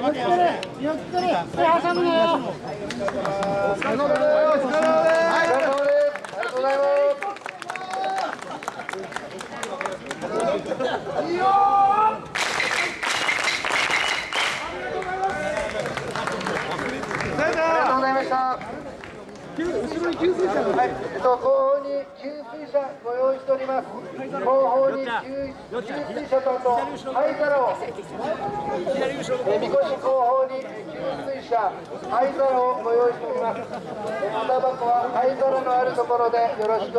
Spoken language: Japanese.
ますゆっくり挟むなよお疲れ様ですお疲れ様ですありがとうございますありがとうございました。後ろに給水車はい、えっと、後方に給水車ご用意しております。後方に給給水車とあと灰皿を。えみこし後方に給水車灰皿をご用意しております。えまた箱は灰皿のあるところでよろしくお願いします。